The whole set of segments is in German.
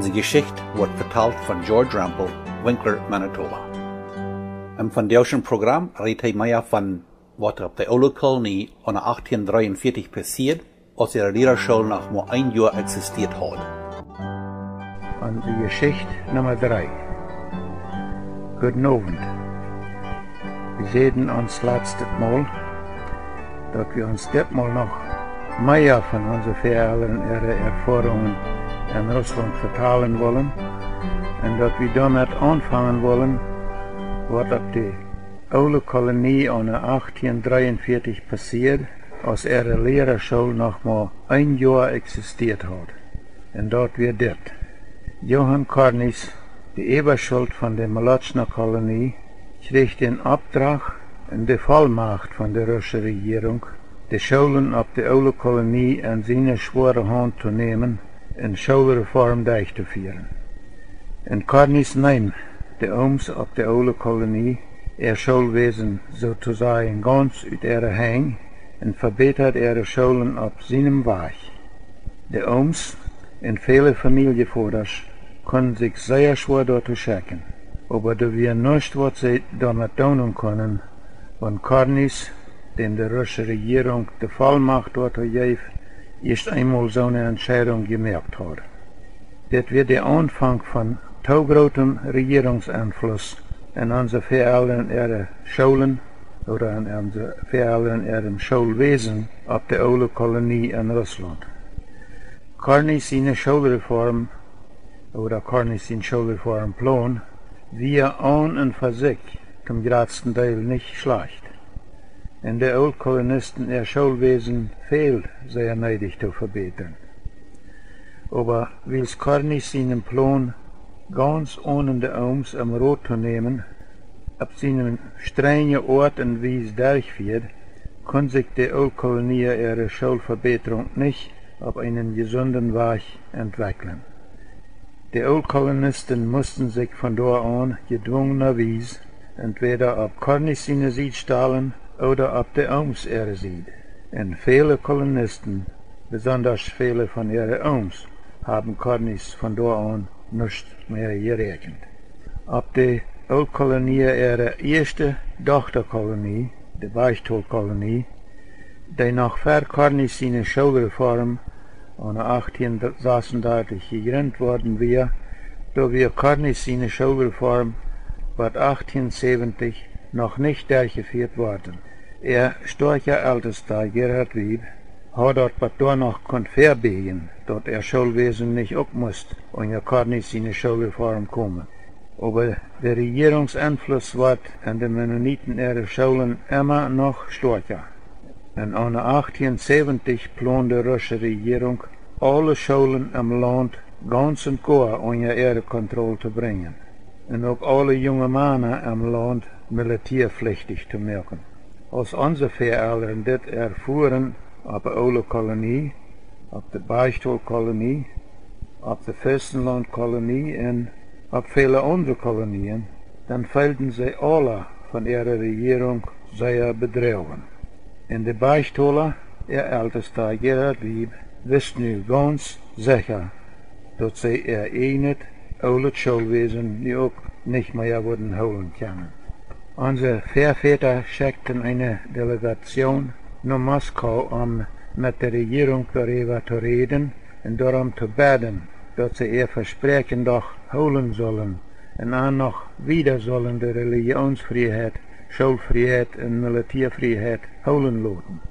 Unsere Geschichte wird vertalt von George Rampel, Winkler, Manitoba. Im vandaagse Programm redet er op de oude kolonie in 1843 passiert, als ihre Lehrerschule noch nur ein Jahr existiert hat. Unsere Geschichte Nummer 3. Guten Abend. Wir sehen uns letztes Mal, dass wir uns das Mal noch mehr von unseren Vätern ihre Erfahrungen in Russland vertalen wollen und dass wir damit anfangen wollen, was auf die oude Kolonie in 1843 passiert, als ihre Lehrerschule noch mal ein Jahr existiert hat. Und dort wir das. Johann Cornis, die Eberschuld von der Molotschner Kolonie, kreeg den Auftrag und die Vollmacht von der russischen Regierung, die Schulen auf der oude Kolonie in seine schwere Hand en schoolreform deich te vieren. En Cornis neem de ooms op de Ole kolonie er schoolwezen zo te zijn gans uit ere heen en verbetert ere scholen op zinem waag. De ooms en vele familievorders kunnen sich zeer schwer dort schaken, aber da wir nicht wat sie damit tun können, wenn Cornis, dem de russische Regierung de Vollmacht dort geeft, erst einmal so eine Entscheidung gemerkt hat. Das wird der Anfang von zu großem Regierungseinfluss in unsere Vereltern ihre Schulen oder in unsere Vereltern ihrem Schulwesen auf der oude Kolonie in Russland. Cornis seine Schulreform oder Cornis sein Schulreformplan wir an und für sich zum größten Teil nicht schlecht. In der Oldkolonisten ihr Schulwesen fehlt sehr neidig zu verbetern. Aber wills Cornis seinen Plan ganz ohne die Oms am Rot zu nehmen, ab seinem strengen Ort und Wies durchführt, kann sich die Oldkolonie ihre Schulverbesserung nicht auf einen gesunden Weg entwickeln. Die Oldkolonisten mussten sich von dort an gedwungenerweise entweder auf Kornisine Sied stahlen oder auf der Oms ihre Sied. Und viele Kolonisten, besonders viele von ihren Oms, haben Kornis von dort an nicht mehr gerechnet. Auf die Oldkolonie ihre erste Tochterkolonie, die Beichtolkolonie, die nach ver Kornis seine Schulreform und 1836 gegründet worden wir, da wir Cornis seine Schulreform was 1870 noch nicht durchgeführt worden. Er starker Ältester Gerhard Wieb hat dort da noch kon verbiegen, dort er Schulwesen nicht auch musst und ja Cornis seine Schulreform kommen. Aber der Regierungseinfluss wird an den Mennoniten ihre Schulen immer noch stärker. An 1870 plande de russische Regierung alle Schulen im Land ganz und gar unter ihre Kontrolle zu bringen. Und auch alle junge Männer im Land militärpflichtig zu machen. Als unsere Vereltern das erfuhren auf der oude Kolonie, auf der Beichtolkolonie, auf der Fürstenlandkolonie und auf viele andere Kolonien, dann fehlten sie alle von ihrer Regierung sehr bedrohen. In de Beistola, ihr ältester Gerhard Wieb, wist nu ganz sicher, dat zij ihr eigenes oude Schulwesen nu ook nicht mehr würden holen können. Unsere Verväter schickten eine Delegation nach Moskau, um mit der Regierung darüber zu reden und darum zu beten, dass sie ihr Versprechen doch holen sollen und auch noch wieder sollen die Religionsfreiheit Schulfreiheit und Militärfreiheit holen lassen.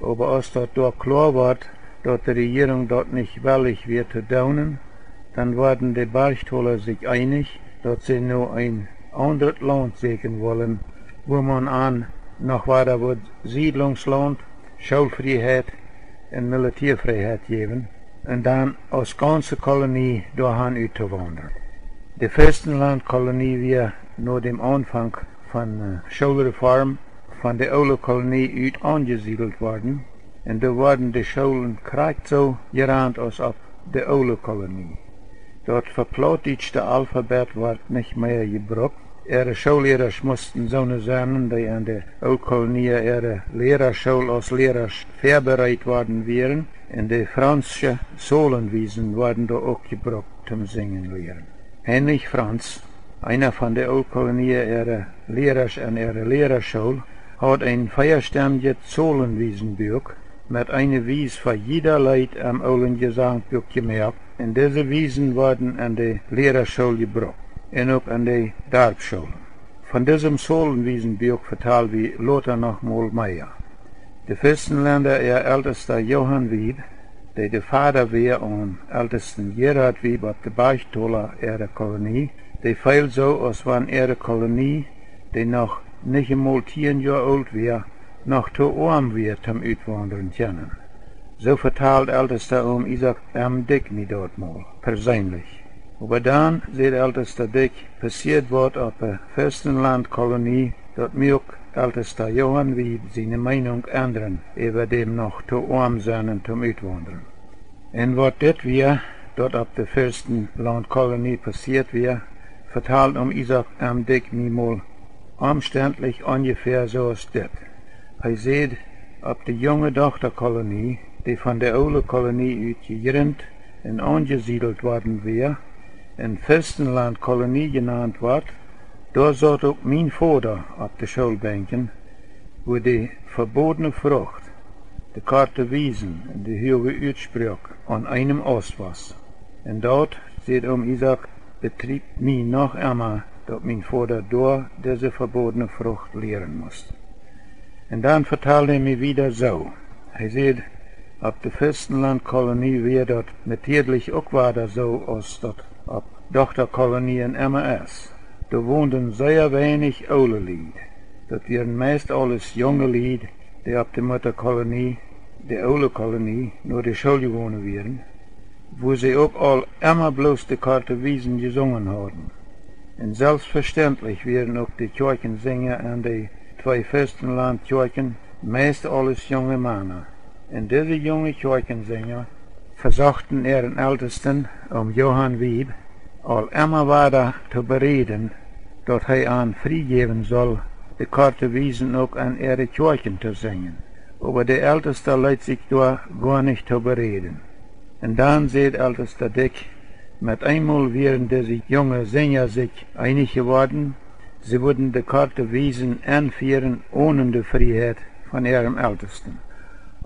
Aber als dort dort klar wird, dass die Regierung dort nicht willig wird zu tun, dann werden die Bergtoller sich einig, dass sie nur ein anderes Land sägen wollen, wo man an noch weiter wird Siedlungsland, Schulfreiheit und Militärfreiheit geben und dann als ganze Kolonie dahin uitzuwandern. Die Fürstenlandkolonie wir nur dem Anfang von uh, Schulreform von der oude Kolonie uit angesiedelt worden. En da worden de Schulen krijgt zo gerand als op de oude Kolonie. Dort verplautlichte Alphabet wordt nicht mehr gebruikt ihre Schullehrers mussten so sein, die an der Oldkolonie ihre Lehrerschule als Lehrer vorbereitet worden wären. In die franzische Solenwiesen wurden da auch gebraucht zum Singen lehren. Heinrich Franz, einer von der Oldkolonie ihre Lehrers an ihrer Lehrerschule, hat ein feierständiges Solenwiesenbuch mit einer Wies für jeder Leid am Ollen Gesangbuch gemerkt. In diese Wiesen wurden an die Lehrerschule gebraucht en ook aan de dorpsscholen. Van diesem Solenwiesenbuch vertaal wie Lothar noch mal Meier. De Fürstenländer ihr ältester Johann Wieb, der de Vater war und ältesten Gerhard Wieb auf de Beichtoler ihrer Kolonie, der feil so, als wann ihre Kolonie, die noch nicht einmal zehn Jahre alt war, noch zu arm wird zum Utwandern kennen. So vertalt ältester um Isaac M. Dick mir dort mal, persönlich. Aber dann, sieht ältester Dick, passiert wird auf der Fürstenlandkolonie, dort mir ältester Johann wie seine Meinung ändern, über dem noch zu arm sein zum Utwandern. Und was das wir dort auf der Fürstenlandkolonie passiert wir, vertalt um Isaac am Dick mir mal umständlich ungefähr so als das. Er sieht, ob die junge Tochterkolonie, die von der Ole Kolonie utgegrinnt und angesiedelt worden wäre, in Fürstenland Kolonie genannt wird, da zat ook mijn vader op de schoolbänken, wo die verbotene Frucht, de karte Wiesen en de hoge Uitspraak an einem Ost was. En dort sieht um Isaac betrieb mich noch einmal, dat mein Vater door diese verbotene Frucht lehren musste. Und dann vertelde er mir wieder so. Er sieht, ab der Fürstenlandkolonie wie dort natürlich auch war da so, als dort ab Tochterkolonie in MAS. Da woonden sehr wenig oude Lied. Dat waren meest alles junge Lied, die ab der Mutterkolonie, der oude Kolonie, nur die Schule gewonnen waren, wo sie auch all immer bloß die Karte Wiesen gesungen haben. Und selbstverständlich werden auch die Kirchensänger an die zwei Fürstenlandkirchen meist alles junge Männer. Und diese junge Kirchensänger versuchten ihren Ältesten um Johann Wieb, al immer weiter zu bereden, dat hij aan vrijgeven zal de karte wiesen ook aan ihre Kirchen zu singen. Aber der Älteste leidt sich da gar nicht zu bereden. Und dann sieht Ältester Dick, mit einmal wären diese junge Sänger sich einig geworden, sie würden die Karte wiesen anführen ohne die Freiheit von ihrem Ältesten.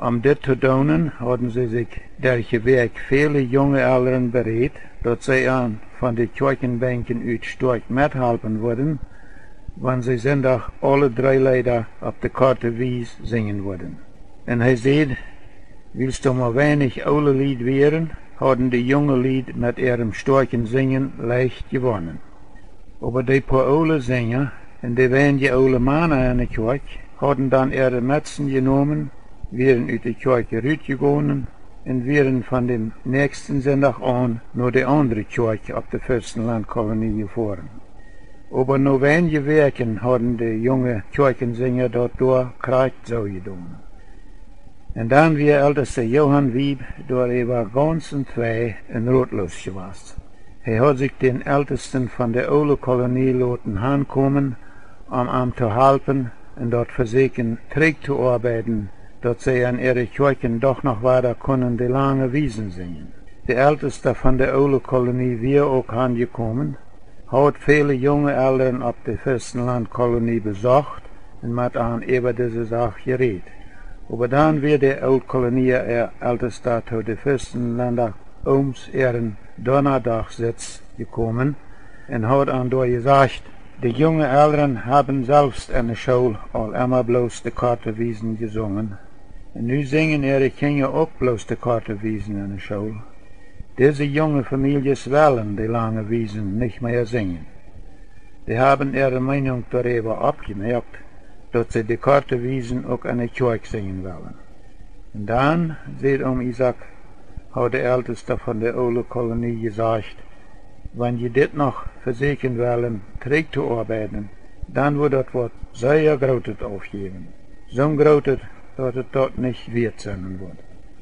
Um dit te doen hadden ze zich dergeweg viele junge Eltern bereid, dat zij aan van de Kirchenbänken uit stark methelpen worden, wanneer ze zondag alle drei Lieder op de Karte Wies zingen worden. En hij zei, willst du maar weinig oude Lied wären, hadden de junge Lied met ihrem starken Singen leicht gewonnen. Aber die paar oude Sänger, en die waren die oude Männer in de Kirche, hadden dan ihre Metzen genommen wären uit de Kirche rausgegangen und wären von dem nächsten Sonntag an nur die andere Kirche auf der Fürstenlandkolonie gefahren. Aber nur wenige Werken haben die junge Kirchensänger dort durch so getan. Und dann wie älteste Johann Wieb, der er war ganz und zwei in Rotlos gewesen. Er hat sich den Ältesten von der Ole Kolonie loten ankommen, um ihm zu helfen und dort versichern, trägt zu arbeiten, zij an ihre Kirchen doch noch weiter können die lange Wiesen singen. Die älteste von der oude Kolonie wir auch angekommen, hat viele junge Eltern auf der Fürstenlandkolonie besucht und mit an über diese Sache geredet. Aber dann wird die oude Kolonie er älteste zu der Fürstenländer ums ihren Donnerdachsitz gekommen und hat an dort gesagt, die junge Eltern haben selbst in der Schule all immer bloß die Kartewiesen gesungen En nu zingen ihre Kinder ook bloß de korte Wiesen in der Schule. Diese junge Families wollen die lange Wiesen nicht mehr singen. Die haben ihre Meinung darüber abgemerkt, dass sie die korte Wiesen auch in der Kirche singen wollen. Und dann, sieht um Isaac, hat der Älteste von der Ole Kolonie gesagt, wenn je dit noch versichern wollen, trägt zu arbeiten, dann wird das Wort sehr großes aufgeben. So großes, dat het dort nicht wird sein wird.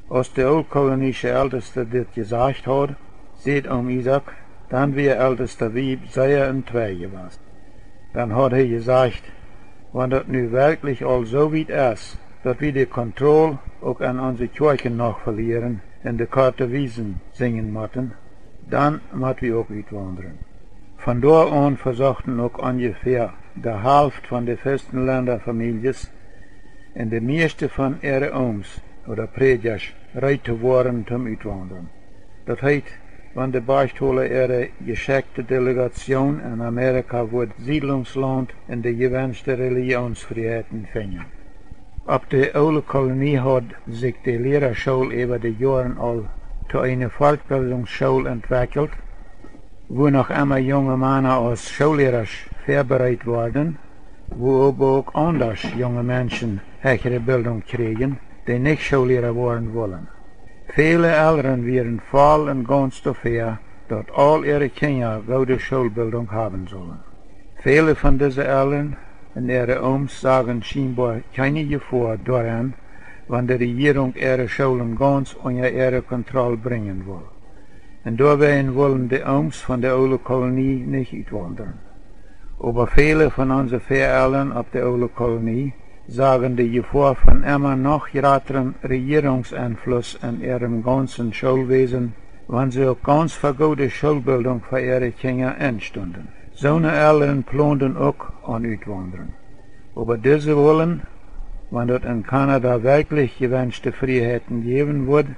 Als der oldkolonische Älteste dit gesagt hat, sieht um Isaac, dann wie Ältester Wieb sehr in zwei gewesen. dann hat er gesagt, wenn das nu wirklich all so weit ist, dass wir die Kontrolle auch an unsere Kirchen noch verlieren und die Karte Wiesen singen müssen, dann müssen wir auch uitwandern. Von dort an versuchten auch ungefähr der Hälfte von den festen Länderfamilies und de meeste von ihre Ooms oder Predjers reit te worden zum Uitwandern. Dat heet, wann de Beispiele ihre geschickte Delegation in Amerika wordt Siedlungsland in de gewünschte Religionsfreiheiten finden. Op de oude Kolonie hat sich die Lehrerschule über die Jahre al zu einer Fortbildungsschule entwickelt, wo noch immer junge Männer als Schullehrer vorbereitet worden, wo aber auch anders junge Menschen höhere Bildung kriegen, die nicht Schullehrer werden wollen. Viele Eltern wären voll und ganz dafür, dass all ihre Kinder gute Schulbildung haben sollen. Viele von diesen Eltern und ihre Oms sagen scheinbar keine Gefahr daran, wenn die Regierung ihre Schulen ganz unter ihre Kontrolle bringen will. Und dabei wollen die Oms von der oude Kolonie nicht uitwandern. Aber viele von unseren Vereltern auf der oude Kolonie sagen die Gefahr von immer noch größeren Regierungseinfluss in ihrem ganzen Schulwesen, wenn sie auch ganz für gute Schulbildung für ihre Kinder einstunden. So eine Eltern planen auch an Uitwandern. Aber diese wollen, wenn dort in Kanada wirklich gewünschte Freiheiten geben wird,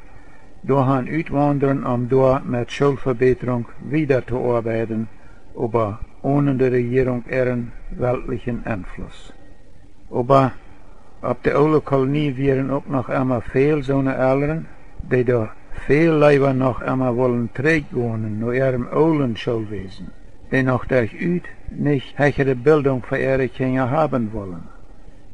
durch Uitwandern, um dort mit Schulverbesserung wieder zu arbeiten, aber ohne die Regierung ihren weltlichen Einfluss. Aber op der oude Kolonie wären auch noch immer so eine Eltern, die da viel lieber noch immer wollen zurückwohnen nur ihrem alten Schulwesen, die durch üt nicht höhere Bildung für ihre Kinder haben wollen.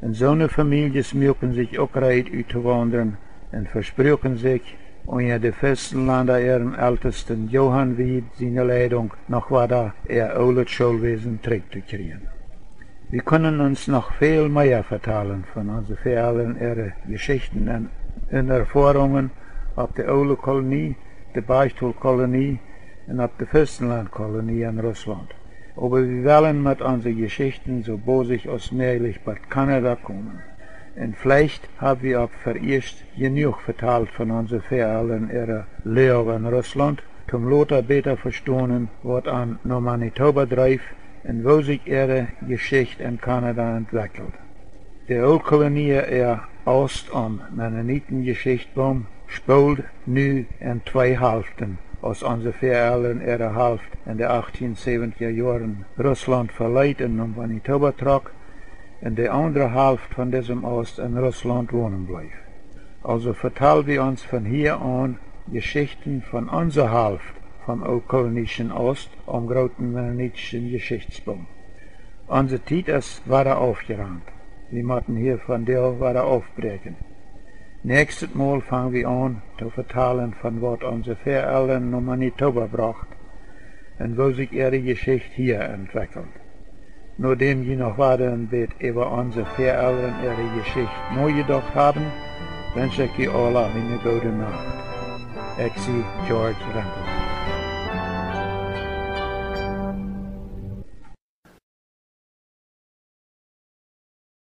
Und so eine Familie mögen sich auch reit wandern und versprechen sich, unter de festen Länder ihrem ältesten Johann Wied seine Leitung noch weiter ihr altes Schulwesen zurückzukriegen. Wir können uns noch viel mehr vertalen von unseren Verhältnissen, ihre Geschichten und Erfahrungen auf der oude Kolonie, der Beispielkolonie und auf der Fürstenlandkolonie in Russland. Aber wir wollen mit unseren Geschichten so bosig als möglich bei Kanada kommen. Und vielleicht haben wir auch vererst genug vertalt von unseren Verhältnissen ihrer Lehre in Russland, zum Lothar besser verstehen, was an Manitoba dreif en wo sich ihre Geschichte in Kanada entwickelt. Die Oldkolonie er Ost am Mennonitengeschichtbaum spult nu in zwei Hälften, als onze Vereltern ihre Hälfte in den 1870er Jahren Russland verleiten und Manitoba trok, und die andere Hälfte von diesem Ost in Russland wohnen bleef. Also vertellen wir uns von hier an Geschichten von unserer Vom Okolnischen Ost am großen mennonitischen Geschichtsbaum. Unsere Zeit ist weiter aufgerannt. Wir müssen hier von der weiter aufbrechen. Nächstes Mal fangen wir an zu vertellen von was unsere Vereltern nach Manitoba bracht und wo sich ihre Geschichte hier entwickelt. Nachdem je noch weiter ein bisschen über unsere Vereltern ihre Geschichte neu gedacht haben, wünsche ich euch alle eine gute Nacht. Exi George Randall.